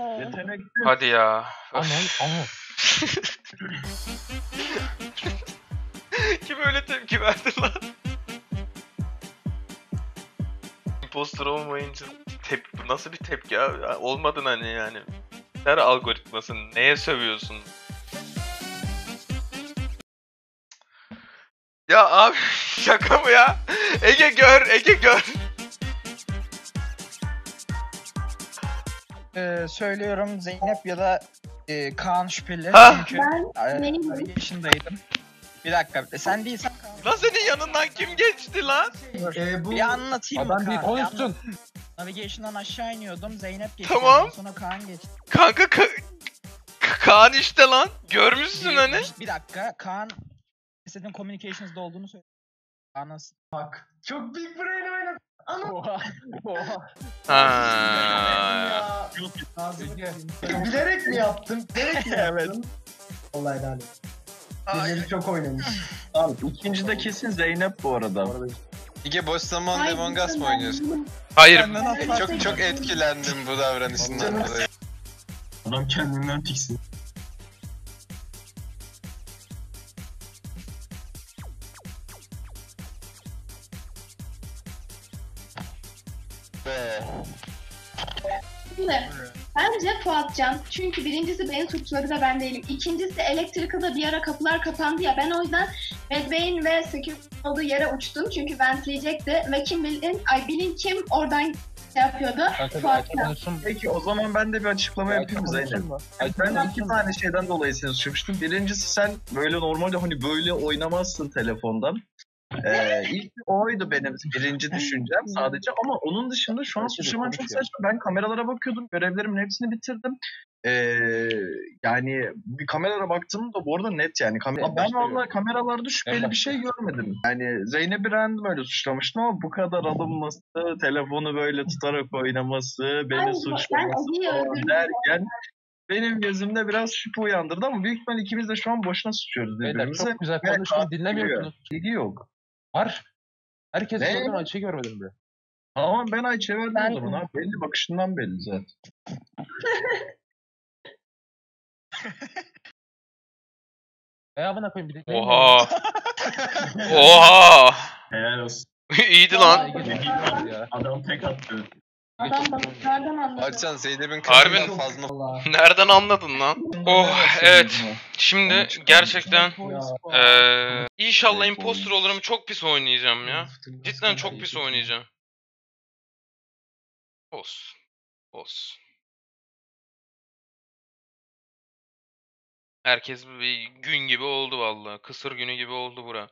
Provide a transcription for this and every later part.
Yetenek Hadi ya. Aman aman. Kim öyle tepki verdi lan? Imposter olmayınca tep bu nasıl bir tepki ya? Ya Olmadın hani yani. Her algoritmasın neye sövüyorsun? Ya abi şaka mı ya? Ege gör, Ege gör. Ee, söylüyorum Zeynep ya da e, Kaan şüpheli. Ha. Çünkü Ben e, benim navigation'daydım. Bir dakika. e, Sen değilsen Kaan. Lan senin yanından kim geçti lan? Ee, bu Bir anlatayım mı Adam bir Kaan? konuşsun. Navigation'dan aşağı iniyordum. Zeynep geçti. Tamam. ondan Sonra Kaan geçti. Kanka Ka- Ka- Kaan işte lan. Görmüşsün Bir, hani. bir dakika. Kaan senin communications'da olduğunu söyledi. Kaan'ın bak. Çok big brain oynadım. Ana. Oha. Oha. Ha. Bilerek mi yaptım? Bilerek mi Evet. yaptım? Vallahi helal. Geceli çok oynamış. Abi ikinci de kesin Zeynep bu arada. Ege boş zaman Ay, Among Us mı ben- oynuyorsun? Hayır. Atlar. Çok çok etkilendim bu davranışından dolayı. Adam kendinden tiksin. Şimdi bence Fuatcan. Çünkü birincisi beni suçladı ve ben değilim. İkincisi Electrical'da bir ara kapılar kapandı ya. Ben o yüzden Medbay'in ve Security olduğu yere uçtum. Çünkü ventleyecekti. Ve kim bilin, ay bilin kim oradan şey yapıyordu. Kanka. Peki o zaman ben de bir açıklama yapayım mı Zeynep? Ben iki tane şeyden dolayı seni suçlamıştım. Birincisi sen böyle normalde hani böyle oynamazsın telefondan. Ee, ilk oydu benim birinci düşüncem sadece ama onun dışında şu an suçlaman çok saçma. Ben kameralara bakıyordum, görevlerimin hepsini bitirdim. Ee, yani bir kameralara baktığımda bu arada net yani. Kam- En ben vallahi gördüm. kameralarda şüpheli bir şey görmedim. Yani Zeynep'i random öyle suçlamıştım ama bu kadar alınması, telefonu böyle tutarak oynaması, beni Ay, suçlaması falan derken benim gözümde biraz şüphe uyandırdı ama büyük ihtimal ikimiz de şu an boşuna suçuyoruz Beyler birbirimizi. çok güzel konuştum dinlemiyorsunuz. Bilgi yok. Var. Herkes Ne? gördüm Ayça'yı görmedim bile. Tamam ben Ayça'ya verdim Ben- o zaman abi. Belli bakışından belli zaten. E amına koyayım bir de. Oha. Oha. Helal olsun. İyiydi lan. Ya. Adam tek attı. Adam bana nereden anladı? Açan Zeynep'in Harbi. kanalından fazla Allah. Nereden anladın lan? Oh evet. Şimdi gerçekten eee inşallah imposter olurum çok pis oynayacağım ya. Cidden çok pis oynayacağım. Olsun. Olsun. Herkes bir gün gibi oldu vallahi. Kısır günü gibi oldu bura.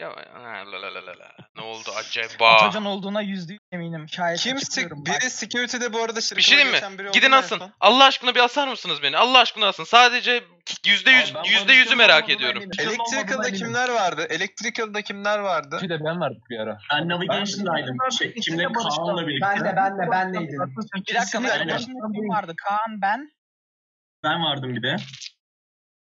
Ya ha, la la la la la. Ne oldu acayip bağ. Atacan olduğuna yüzde yüz eminim. Şayet Kim sik biri security'de bu arada Bir şirkete şey diyeyim geçen mi? biri oldu Gidin asın. Allah aşkına bir asar mısınız beni? Allah aşkına asın. Sadece yüzde yüz, Abi ben yüzde yüzü merak ediyorum. eminim. Electrical'da Olmadığına kimler vardı? Electrical'da kimler vardı? Bir de ben vardık bir ara. Ben Navigation'daydım. Şey, kimle Kaan'la birlikte. Ben de ben de ben neydim? Bir dakika. Aynen. Navigation'da kim vardı? Kaan ben. Ben vardım bir de.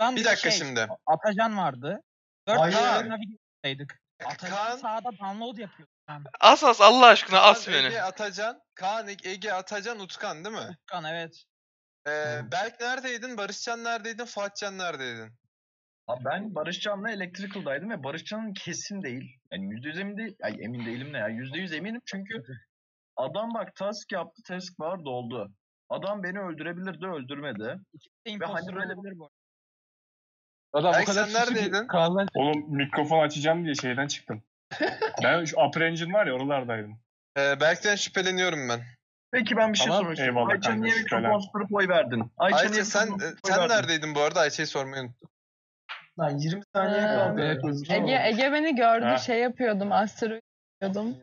Bir dakika şey, şimdi. Atacan vardı. Dört Hayır. kişi Navigation'daydık. Atacan Kaan- sağda download yapıyor. Kaan. As as Allah aşkına as Kaan, beni. Ege, Atacan, Kaan, Ege, Atacan, Utkan değil mi? Kaan evet. Ee, Berk neredeydin? Barışcan neredeydin? Fuatcan neredeydin? Abi ben Barışcan'la Electrical'daydım ve Barışcan'ın kesin değil. Yani yüzde yüz emin değil. Ay emin değilim ne ya. Yüzde yüz eminim çünkü adam bak task yaptı, task var doldu. Adam beni öldürebilirdi, öldürmedi. İkisi Ve hani imposter böyle- olabilir bu arada. Adam Berk, o kadar sen neredeydin? Kaan'dan Oğlum mikrofon açacağım diye şeyden çıktım. ben şu Upper Engine var ya oralardaydım. Ee, Berk'ten şüpheleniyorum ben. Peki ben bir şey Tamam, sormak istiyorum. eyvallah Ayça kanka, niye mikrofon tutup oy verdin? Ayça, Ayça sen e, sen verdin? neredeydin bu arada? Ayça'yı sormayı unuttum. Lan 20 saniye Ee, kaldı. Ege, Ege beni gördü Ha. şey yapıyordum asteroid yapıyordum.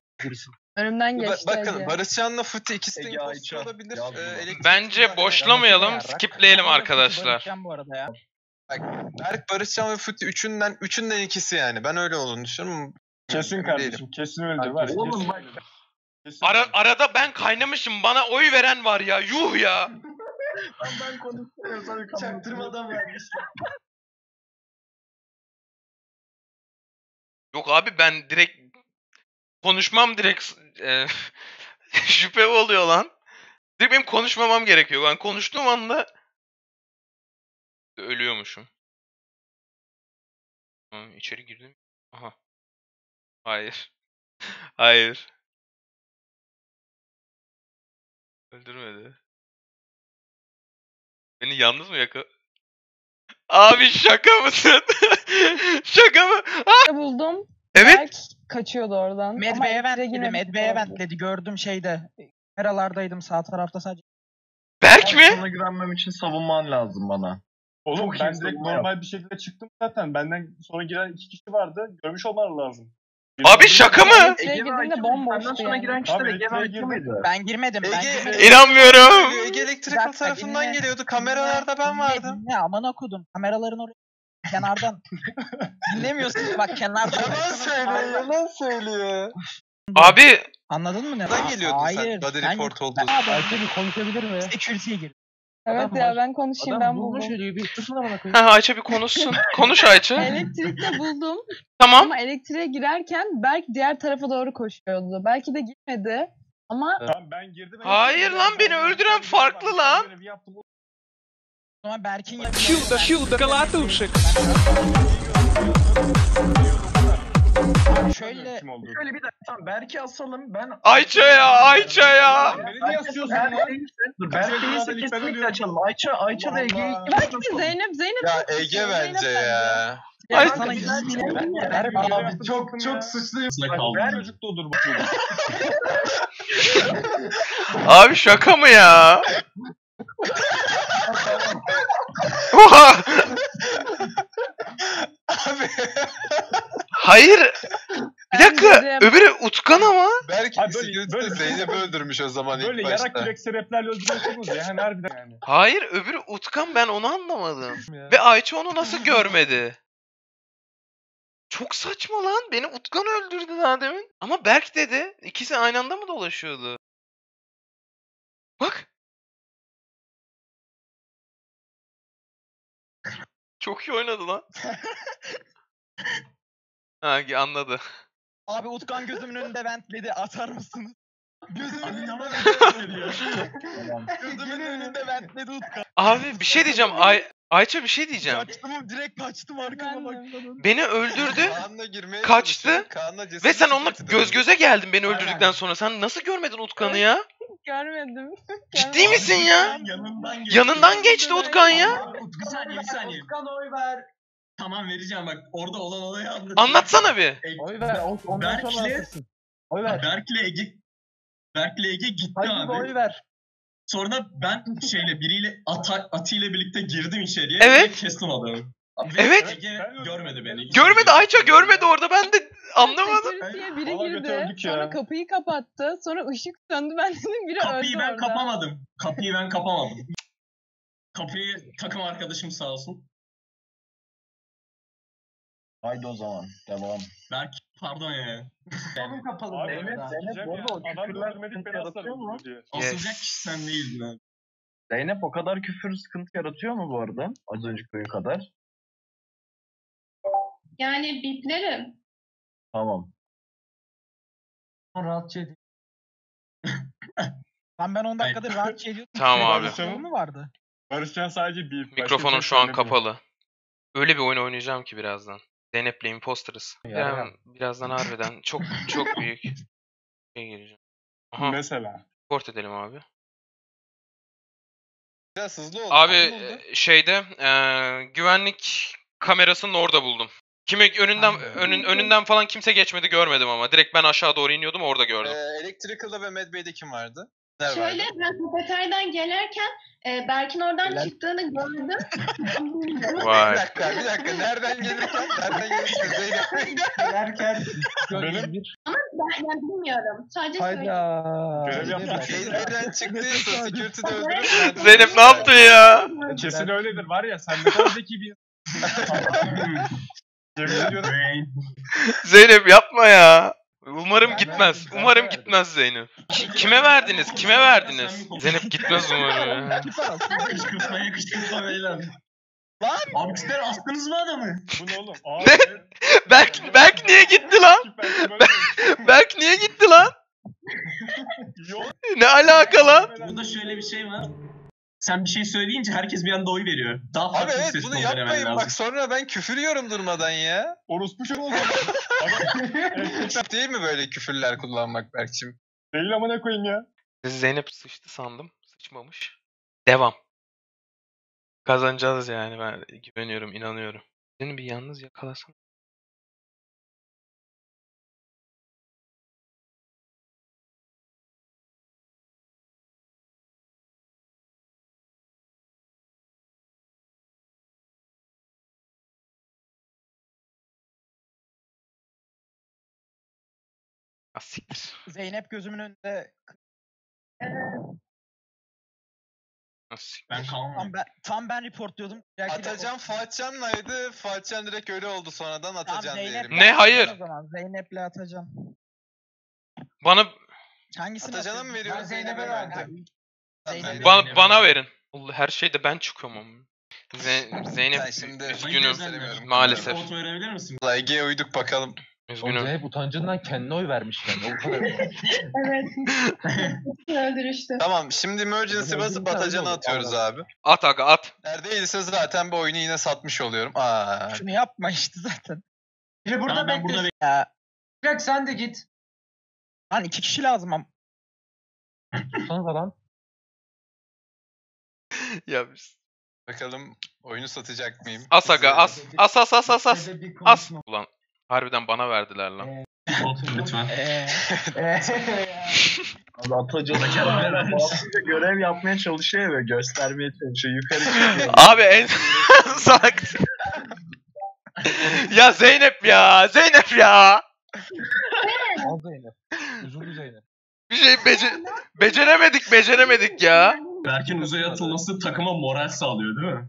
Önümden Ba- geçti bakın Ege. Barışcan'la Futi ikisi de olabilir. Yazdım Ee, Bence boşlamayalım, skipleyelim arkadaşlar. Barışcan bu arada ya. Berk, Barışcan ve Futi üçünden üçünden ikisi yani. Ben öyle olduğunu düşünüyorum. Kesin kardeşim. değilim. Kesin öldü var. Kesin bak. Kesin Ara, arada ben kaynamışım. Bana oy veren var ya. Yuh ya. Ben, ben konuşmuyorum. Çaktırmadan vermiş. Yok abi ben direkt konuşmam direkt e, şüphe oluyor lan. Direkt benim konuşmamam gerekiyor. Ben konuştuğum anda ölüyormuşum. Hı, içeri girdim. Aha. Hayır. Hayır. Öldürmedi. Beni yalnız mı yaka... Abi şaka mısın? şaka mı? Ah! buldum. Evet. Berk kaçıyordu oradan. Med Ama Bey event elektriğe dedi. girmemiş Med Bey olabilir. event dedi. Gördüm şeyde. Kameralardaydım sağ tarafta sadece. Berk mi? Sana güvenmem için savunman lazım bana. Oğlum Çok ben direkt normal bir şekilde çıktım zaten. Benden sonra giren iki kişi vardı. Görmüş olmaları lazım. Abi şaka mı? Ege girdiğinde bomboştu sonra yani. giren kişi de Ege ve girdim. mıydı? Ben girmedim. Ben Ege- girmedim. İnanmıyorum. Ege Electrical tarafından dinle. geliyordu. Kameralarda ben vardım. Dinle amına kodum. Kameraların oraya kenardan. Dinlemiyorsun bak kenardan. Yalan söylüyor, yalan söylüyor. Abi Anladın mı ne? Neden geliyordun sen? Hayır. Body ben- report oldu. Ben abi Ayça bir konuşabilir mi? security'ye girdim. Evet Adam ya ben konuşayım Adam ben bulmuş buldum. ölüyü bir susun amına koyayım. ha, Ayça bir konuşsun. Konuş Ayça. Elektrikte buldum Tamam. ama elektriğe girerken Berk diğer tarafa doğru koşuyordu. Belki de gitmedi ama Tamam ben girdim. Hayır lan, beni öldüren farklı lan. Zaman Berk'in. Şurada şurada kalatuşek. Şöyle Kim? Şöyle bir dakika tamam Berk'i asalım ben... Ayça ya, Ayça ya. Beni niye asıyorsun Berk lan? değilse, dur Berk değilse ben kesinlikle ölüyorum. açalım. Ayça, Ayça Allah Ege'yi Allah. belki de Zeynep Zeynep Ya çok Ege bence Zeynep ya. Ya Ay- sana yemin ederim. Abi Abi çok çok suçluyum. Ben çocuk da olur bu çocuk. Abi şaka mı ya? Oha! Abi Hayır. Dedim. Öbürü Utkan ama. belki Abi böyle- böyle- Zeynep'i öldürmüş o zaman Böyle ilk yarak başta. yürek sebeplerle öldürüyorsunuz ya. Hem harbiden yani. Hayır öbürü Utkan ben onu anlamadım. Ve Ayça onu nasıl görmedi? Çok saçma lan. Beni Utkan öldürdü daha demin. Ama Berk dedi. İkisi aynı anda mı dolaşıyordu? Bak. Çok iyi oynadı lan. ha anladı. Abi Utkan gözümün önünde ventledi. Atar mısınız? Gözümün önünde Gözümün önünde ventledi Utkan. Abi bir şey diyeceğim. Ay Ayça bir şey diyeceğim. Kaçtım direkt kaçtım arkama bak. Beni öldürdü Kaan'la girmeye Kaçtı. Kaan'la ve sen onunla göz göze geldin beni öldürdükten sonra. Sen nasıl görmedin Utkan'ı ya? görmedim. Ciddi misin ya? Yanından geçti. Yanından geçti Utkan ya. Bir saniye bir saniye. Utkan oy ver. Tamam vereceğim bak orada olan olayı anlatayım. Anlatsana bir. E, Oy ver. on- Ondan sonra Berk'le. Oy ver. Berk'le Ege Berk'le Ege gitti Hadi abi. oy ver. Sonra ben şeyle biriyle Ata, Ati ile birlikte girdim içeriye. Evet. ve Kestim adamı. Ve Evet. Ege görmedi beni. Görmedi Ayça görmedi orada ben de anlamadım. Security'ye biri girdi. Sonra kapıyı kapattı. Sonra ışık söndü. Ben dedim biri Kapıyı öldü ben orada. kapamadım. Kapıyı ben kapamadım. Kapıyı takım arkadaşım sağ olsun. Haydi o zaman devam. Berk pardon ya. Onun kapalı. Abi Zeynep, evet, Zeynep, bu arada o küfürler sıkıntı yaratıyor mu? diye. Asılacak kişi sen değildin abi. Zeynep o kadar küfür sıkıntı yaratıyor mu bu arada? Az önceki kadar. Yani biplerim. Tamam. rahatça edeyim. Lan ben 10 dakikadır rahatça ediyordum. Tamam abi. Sorun mu vardı? Barışcan sadece bir Mikrofonum şey şu an kapalı. Öyle bir oyun oynayacağım ki birazdan. Zeynep'le imposterız. Ya. Yani birazdan harbiden çok çok büyük şey gireceğim. Aha, Mesela. report edelim abi. Biraz hızlı oldu. Abi e, şeyde e, güvenlik kamerasının orada buldum. Kimi önünden önün, önünden falan kimse geçmedi görmedim ama direkt ben aşağı doğru iniyordum orada gördüm. Ee, Electrical'da ve Medbay'de kim vardı? Şöyle ben kafeteryadan gelirken e, Berk'in oradan Helal. çıktığını gördüm. Bir Vay. dakika, bir dakika. Nereden gelirken? Nereden gelirken? Zeynep. Derken Benim- ben yani bilmiyorum. Sadece söyleyeyim. Hayda. Görev yapmak Zeynep. Medbay'den çıktıysa security'de öldürür. ben- Zeynep ne yaptın ya? Kesin öyledir var ya sen ne kadar zeki bir. Zeynep yapma ya. Umarım Ben gitmez. verdim, ben Umarım verdim. gitmez Zeynep. Ki- kime verdiniz? Kime verdiniz? Zeynep gitmez umarım. kışkırtma beyler. Lan! Abi sizler astınız mı adamı? Bu ne oğlum? Aa, Ne? Berk, Berk niye gitti lan? Berk niye gitti lan? Ne alaka lan? Burada şöyle bir şey var. Sen bir şey söyleyince herkes bir anda oy veriyor. Daha Abi farklı bir evet ses bunu yapmayın lazım. bak sonra ben küfür yiyorum durmadan ya. Orospu çocuğu o zaman. Çok değil mi böyle küfürler kullanmak Berk'cim? Değil amına koyayım ya. Zeynep sıçtı sandım. Sıçmamış. Devam. Kazanacağız yani ben güveniyorum, inanıyorum. Seni bir yalnız yakalasam. Ah siktir. Zeynep gözümün önünde Ah siktir. Ben tam ben, tam ben reportluyordum. Atacan Fuatcan'laydı. Fuatcan direkt öyle oldu sonradan Tamam, Atacan Zeynep'le diyelim. Ne? Hayır. atacağım O zaman Zeynep'le atacağım. Bana Hangisini Atacan'a mı atıyorsun? veriyoruz Ben Zeynep'e Zeynep'e verdim. verdim. Zeynep'e bana, bana verin. Allah, her şeyde ben çıkıyorum ama. Ze- Zeynep Ben şimdi üzgünüm. Maalesef. Vote verebilir misin? Valla Ege'ye uyduk bakalım. Üzgünüm. hep utancından kendine oy vermiş yani. O kadar. Evet. Öldürüştü. Tamam şimdi emergency basıp olur. atıyoruz Allah. abi. At aga at. Değilse zaten bu oyunu yine satmış oluyorum. Aa. Şunu yapma işte zaten. Biri burada Tamam, ben burada beklesin. Ya Bırak sen de git. lan iki kişi lazım ama. Tutsanıza lan. ya biz- Bakalım oyunu satacak mıyım? As aga as. As as as as as. As. Ulan harbiden bana verdiler lan. Vote lütfen. Abi Atacan'ı Kerem'e bağımsızca görev yapmaya çalışıyor ve göstermeye çalışıyor. Yukarı çıkıyor. Abi en salak. ya Zeynep ya. Zeynep ya. Al Zeynep. Üzüldü Zeynep. Bir şey bece- beceremedik beceremedik ya. Berk'in uzaya atılması takıma moral sağlıyor değil mi?